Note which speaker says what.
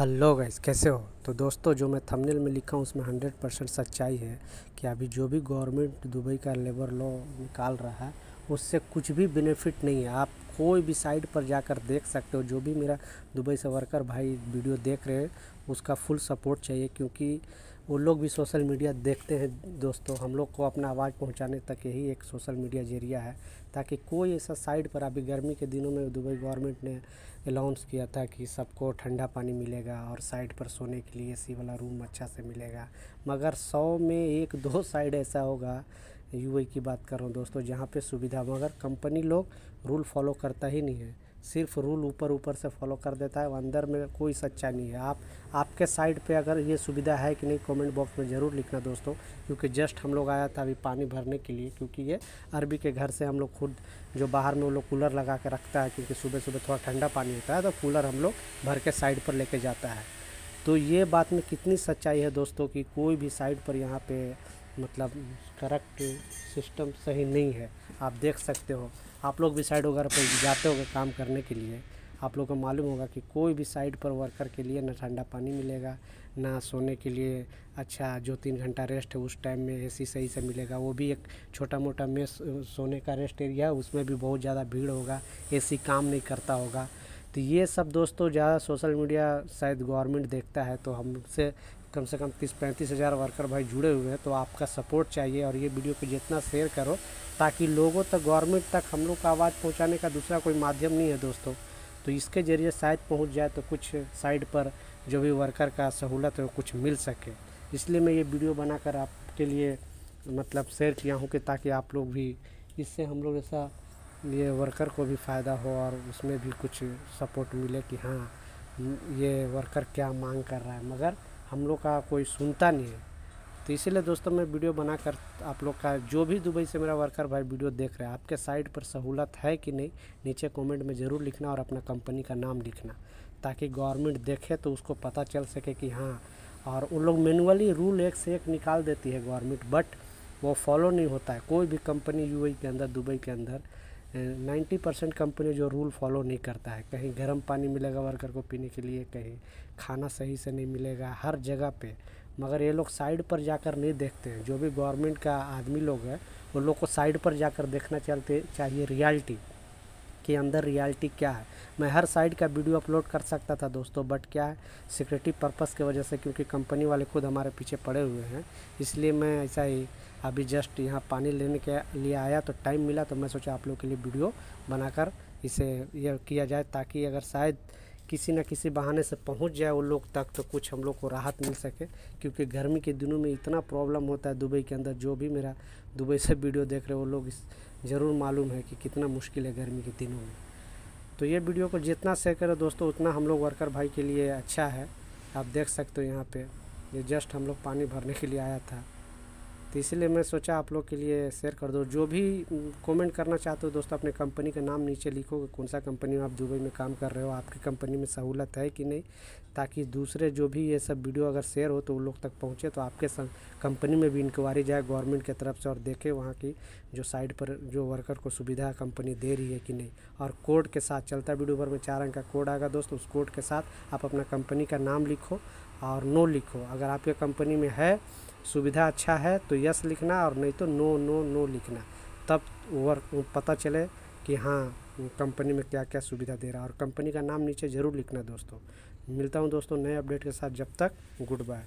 Speaker 1: Hello guys, कैसे हो? तो दोस्तों, जो मैं थंबनेल में लिखा हूँ, उसमें हंड्रेड परसेंट सच्चाई है कि अभी जो भी गवर्नमेंट दुबई का लेबर लॉ निकाल रहा है, उससे कुछ भी बेनिफिट नहीं है। आप कोई भी साइट पर जाकर देख सकते हो, जो भी मेरा दुबई से वर्कर भाई वीडियो देख रहे हैं, उसका फुल सपोर्ट चाहिए, क्योंकि वो लोग भी सोशल मीडिया देखते हैं दोस्तों। हम लोग को अपना आवाज़ पहुँचाने तक यही एक सोशल मीडिया ज़रिया है, ताकि कोई ऐसा साइड पर अभी गर्मी के दिनों में दुबई गवर्नमेंट ने अनाउंस किया था कि सबको ठंडा पानी मिलेगा और साइड पर सोने के लिए एसी वाला रूम अच्छा से मिलेगा। मगर सौ में एक दो साइड ऐसा होगा यू की बात कर रहा हूँ दोस्तों, जहाँ पे सुविधा, मगर कंपनी लोग रूल फॉलो करता ही नहीं है। सिर्फ़ रूल ऊपर ऊपर से फॉलो कर देता है, अंदर में कोई सच्चा नहीं है। आप, आपके साइड पे अगर ये सुविधा है कि नहीं कमेंट बॉक्स में ज़रूर लिखना दोस्तों, क्योंकि जस्ट हम लोग आया था अभी पानी भरने के लिए, क्योंकि ये अरबी के घर से हम लोग खुद जो बाहर में वो लोग कूलर लगा के रखता है, क्योंकि सुबह सुबह थोड़ा ठंडा पानी होता है तो कूलर हम लोग भर के साइड पर लेके जाता है। तो ये बात में कितनी सच्चाई है दोस्तों की कोई भी साइड पर यहाँ पे मतलब करेक्ट सिस्टम सही नहीं है। आप देख सकते हो। आप लोग भी साइड वगैरह पर जाते होंगे काम करने के लिए, आप लोग को मालूम होगा कि कोई भी साइड पर वर्कर के लिए ना ठंडा पानी मिलेगा, ना सोने के लिए अच्छा जो तीन घंटा रेस्ट है उस टाइम में एसी सही से मिलेगा। वो भी एक छोटा मोटा मेस, सोने का रेस्ट एरिया है, उसमें भी बहुत ज़्यादा भीड़ होगा एसी काम नहीं करता होगा। तो ये सब दोस्तों ज़्यादा सोशल मीडिया शायद गवर्नमेंट देखता है तो हमसे कम से कम तीस पैंतीस हज़ार वर्कर भाई जुड़े हुए हैं तो आपका सपोर्ट चाहिए और ये वीडियो को जितना शेयर करो ताकि लोगों तक, गवर्नमेंट तक हम लोग का आवाज़ पहुँचाने का दूसरा कोई माध्यम नहीं है दोस्तों। तो इसके ज़रिए शायद पहुँच जाए तो कुछ साइड पर जो भी वर्कर का सहूलत है कुछ मिल सके। इसलिए मैं ये वीडियो बनाकर आपके लिए मतलब शेयर किया हूँ कि ताकि आप लोग भी इससे हम लोग ऐसा ये वर्कर को भी फ़ायदा हो और उसमें भी कुछ सपोर्ट मिले कि हाँ ये वर्कर क्या मांग कर रहा है। मगर हम लोग का कोई सुनता नहीं है। तो इसीलिए दोस्तों मैं वीडियो बनाकर आप लोग का जो भी दुबई से मेरा वर्कर भाई वीडियो देख रहे हैं, आपके साइट पर सहूलत है कि नहीं, नीचे कमेंट में ज़रूर लिखना और अपना कंपनी का नाम लिखना। ताकि गवर्नमेंट देखे तो उसको पता चल सके कि हाँ और उन लोग मैनुअली रूल एक से एक निकाल देती है गवर्नमेंट बट वो फॉलो नहीं होता है। कोई भी कंपनी यू के अंदर, दुबई के अंदर नाइन्टी परसेंट कंपनी जो रूल फॉलो नहीं करता है। कहीं गर्म पानी मिलेगा वर्कर को पीने के लिए, कहीं खाना सही से नहीं मिलेगा, हर जगह पे। मगर ये लोग साइड पर जाकर नहीं देखते हैं। जो भी गवर्नमेंट का आदमी लोग है, वो लोग को साइड पर जाकर देखना चलते, चाहिए रियलिटी के अंदर रियलिटी क्या है। मैं हर साइड का वीडियो अपलोड कर सकता था दोस्तों, बट क्या है सिक्योरिटी पर्पज़ की वजह से क्योंकि कंपनी वाले खुद हमारे पीछे पड़े हुए हैं, इसलिए मैं ऐसा ही अभी जस्ट यहाँ पानी लेने के लिए आया तो टाइम मिला तो मैं सोचा आप लोग के लिए वीडियो बनाकर इसे यह किया जाए, ताकि अगर शायद किसी न किसी बहाने से पहुँच जाए वो लोग तक तो कुछ हम लोग को राहत मिल सके। क्योंकि गर्मी के दिनों में इतना प्रॉब्लम होता है दुबई के अंदर, जो भी मेरा दुबई से वीडियो देख रहे वो लोग ज़रूर मालूम है कि कितना मुश्किल है गर्मी के दिनों में। तो ये वीडियो को जितना शेयर करो दोस्तों, उतना हम लोग वर्कर भाई के लिए अच्छा है। आप देख सकते हो यहाँ पर ये जस्ट हम लोग पानी भरने के लिए आया था। तो इसलिए मैं सोचा आप लोग के लिए शेयर कर दो। जो भी कमेंट करना चाहते हो दोस्तों, अपने कंपनी का नाम नीचे लिखो कौन सा कंपनी में आप दुबई में काम कर रहे हो, आपकी कंपनी में सहूलत है कि नहीं, ताकि दूसरे जो भी ये सब वीडियो अगर शेयर हो तो उन लोग तक पहुँचे तो आपके कंपनी में भी इंक्वायरी जाए गवर्नमेंट की तरफ़ से और देखे वहाँ की जो साइड पर जो वर्कर को सुविधा कंपनी दे रही है कि नहीं। और कोड के साथ, चलता वीडियो भर में चार अंक का कोड आएगा दोस्तों, उस कोड के साथ आप अपना कंपनी का नाम लिखो और नो लिखो। अगर आपके कंपनी में है सुविधा अच्छा है तो यस लिखना और नहीं तो नो नो नो लिखना। तब वर्क पता चले कि हाँ कंपनी में क्या क्या सुविधा दे रहा है। और कंपनी का नाम नीचे ज़रूर लिखना दोस्तों। मिलता हूँ दोस्तों नए अपडेट के साथ, जब तक गुड बाय।